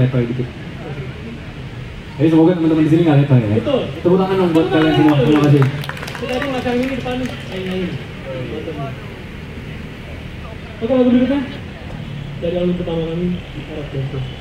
Level dikit. Jadi semoga teman-teman di sini nggak level ya. Betul. Tepuk tangan dong buat kalian semua. Terima kasih. Kita tadi masang ini depan nih. Oke lagu berikutnya dari album pertama kami Arab Dance.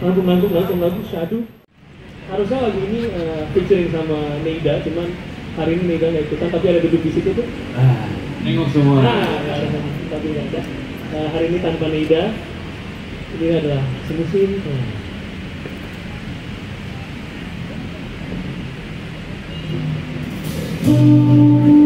Langsung langsung syadu. Harusnya lagu ini eh, featuring sama Neida, cuman hari ini Neida nggak ikutan, tapi ada duduk di situ tuh. Ah, nengok semua. Nah, tapi nggak ada. Eh, hari ini tanpa Neida, ini adalah semusim. Nah. Thank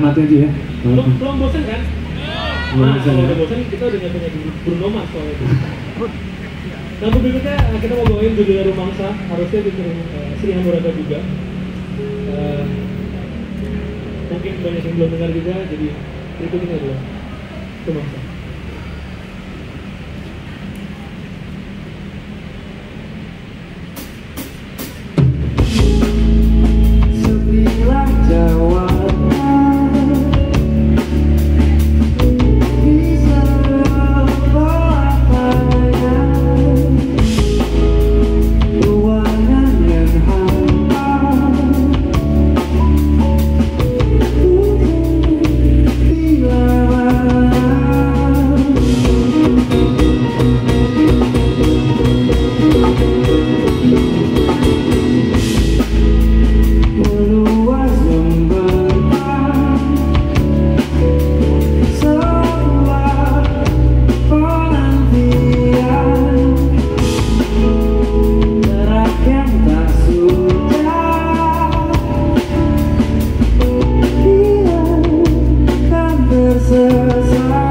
Nanti aja ya. Belum belum bosan kan? Belum Nah, bosan, kalau ya. udah bosan kita udah nyampe di Bruno Mars soalnya itu. Lagu berikutnya eh, kita mau bawain judulnya Rumangsa, harusnya featuring uh, Sri Hanuraga juga. Eh, mungkin banyak yang belum dengar juga, jadi berikut ini adalah Rumangsa. Cause I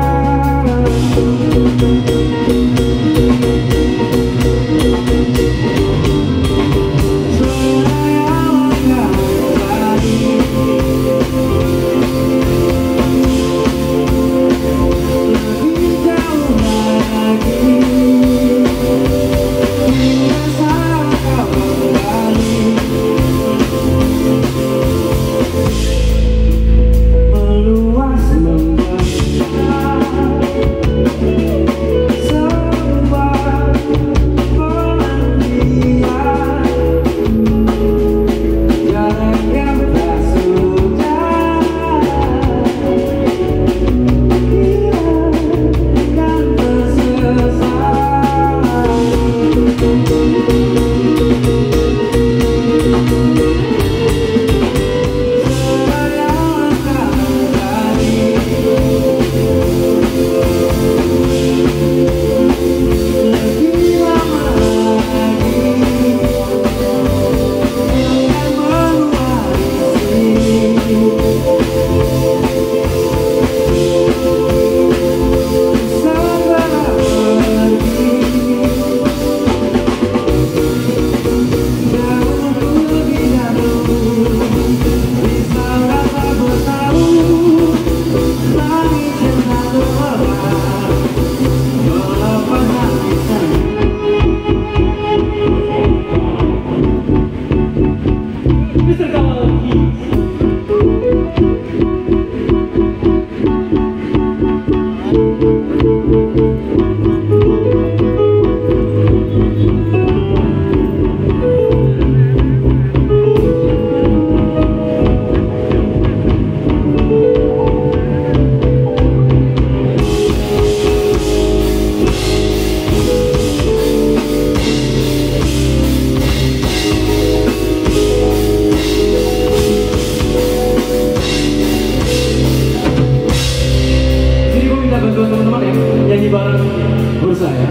Bursa ya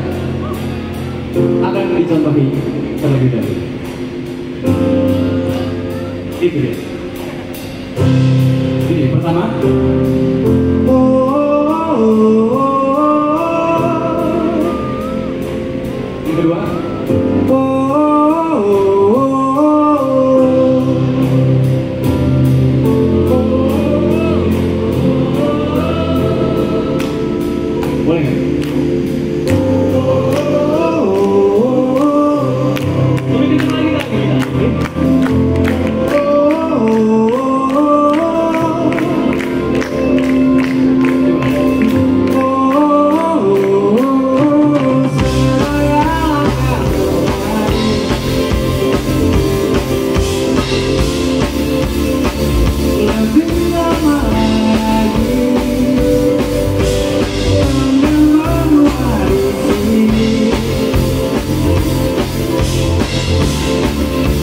Akan dicontohi terlebih dahulu. Itu dia. Ini pertama Bye.